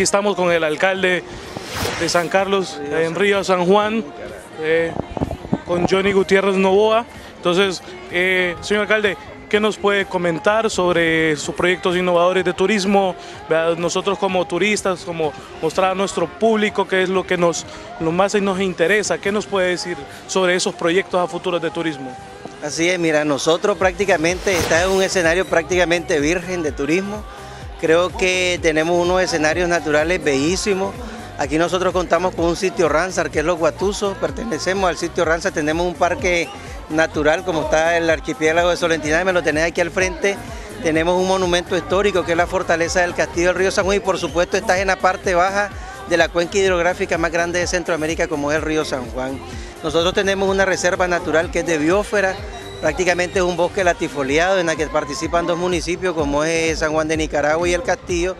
aquí estamos con el alcalde de San Carlos, en Río San Juan, eh, con Johnny Gutiérrez Novoa. Entonces, eh, señor alcalde, ¿qué nos puede comentar sobre sus proyectos innovadores de turismo? Nosotros como turistas, como mostrar a nuestro público qué es lo que nos, lo más nos interesa, ¿qué nos puede decir sobre esos proyectos a futuros de turismo? Así es, mira, nosotros prácticamente, está en un escenario prácticamente virgen de turismo, creo que tenemos unos escenarios naturales bellísimos, Aquí nosotros contamos con un sitio Ramsar, que es Los Guatusos, pertenecemos al sitio Ramsar, tenemos un parque natural como está el archipiélago de Solentina, me lo tenés aquí al frente, tenemos un monumento histórico que es la fortaleza del castillo del río San Juan y por supuesto estás en la parte baja de la cuenca hidrográfica más grande de Centroamérica como es el río San Juan. Nosotros tenemos una reserva natural que es de biósfera, prácticamente es un bosque latifoliado en la que participan dos municipios como es San Juan de Nicaragua y el Castillo,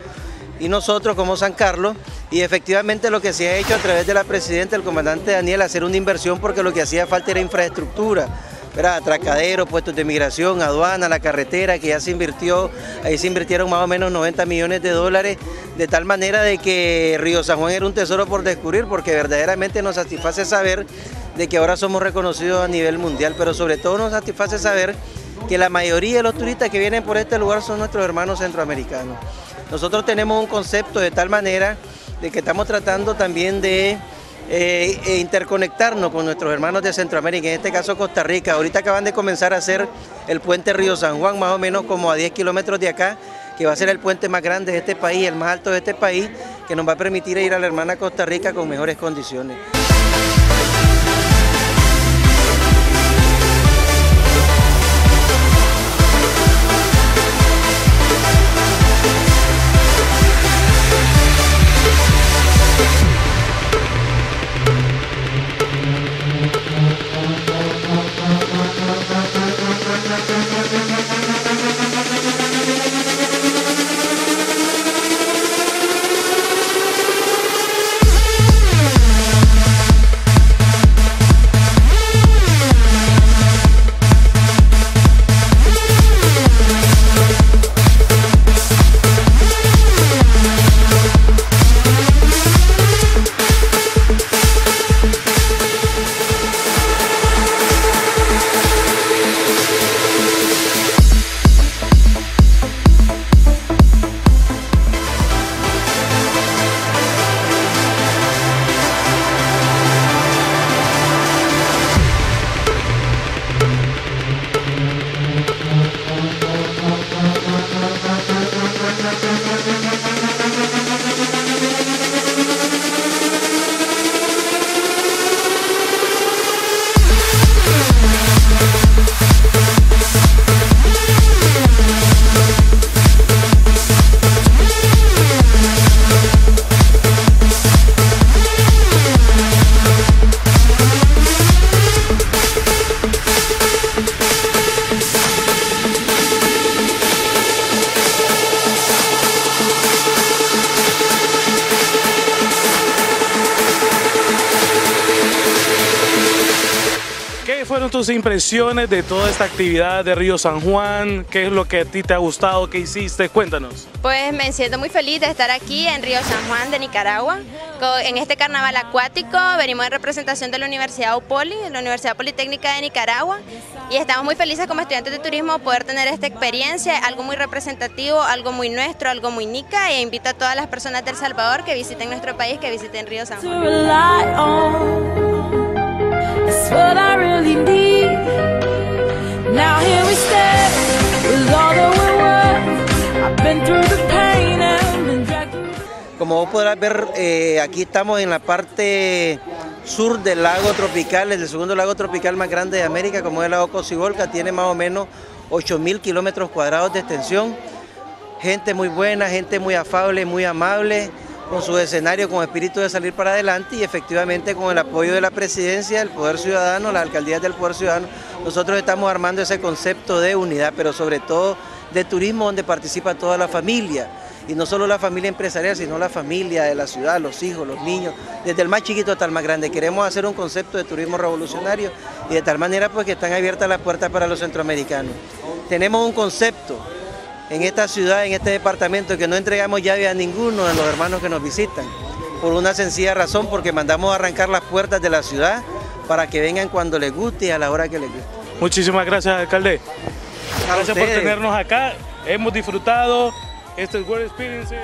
y nosotros como San Carlos, y efectivamente lo que se ha hecho a través de la presidenta, el comandante Daniel, hacer una inversión porque lo que hacía falta era infraestructura, ¿verdad? atracaderos, puestos de migración, aduana, la carretera, que ya se invirtió, ahí se invirtieron más o menos 90 millones de dólares, de tal manera de que Río San Juan era un tesoro por descubrir, porque verdaderamente nos satisface saber de que ahora somos reconocidos a nivel mundial, pero sobre todo nos satisface saber que la mayoría de los turistas que vienen por este lugar son nuestros hermanos centroamericanos. Nosotros tenemos un concepto de tal manera de que estamos tratando también de eh, e interconectarnos con nuestros hermanos de Centroamérica, en este caso Costa Rica. Ahorita acaban de comenzar a hacer el puente Río San Juan, más o menos como a 10 kilómetros de acá, que va a ser el puente más grande de este país, el más alto de este país, que nos va a permitir ir a la hermana Costa Rica con mejores condiciones. Fueron tus impresiones de toda esta actividad de Río San Juan? ¿Qué es lo que a ti te ha gustado? ¿Qué hiciste? Cuéntanos. Pues me siento muy feliz de estar aquí en Río San Juan de Nicaragua, en este carnaval acuático. Venimos en representación de la Universidad UPOLI, la Universidad Politécnica de Nicaragua, y estamos muy felices como estudiantes de turismo poder tener esta experiencia, algo muy representativo, algo muy nuestro, algo muy nica, e invito a todas las personas del Salvador que visiten nuestro país, que visiten Río San Juan. Como vos podrás ver, eh, aquí estamos en la parte sur del lago tropical, el segundo lago tropical más grande de América, como es el lago Cocibolca, tiene más o menos 8.000 kilómetros cuadrados de extensión. Gente muy buena, gente muy afable, muy amable con su escenario, con espíritu de salir para adelante y efectivamente con el apoyo de la presidencia, el Poder Ciudadano, la alcaldía del Poder Ciudadano, nosotros estamos armando ese concepto de unidad, pero sobre todo de turismo donde participa toda la familia. Y no solo la familia empresarial, sino la familia de la ciudad, los hijos, los niños, desde el más chiquito hasta el más grande. Queremos hacer un concepto de turismo revolucionario y de tal manera pues que están abiertas las puertas para los centroamericanos. Tenemos un concepto en esta ciudad, en este departamento, que no entregamos llave a ninguno de los hermanos que nos visitan. Por una sencilla razón, porque mandamos a arrancar las puertas de la ciudad para que vengan cuando les guste y a la hora que les guste. Muchísimas gracias, alcalde. A Gracias por tenernos acá. Hemos disfrutado. Este es World Experiences.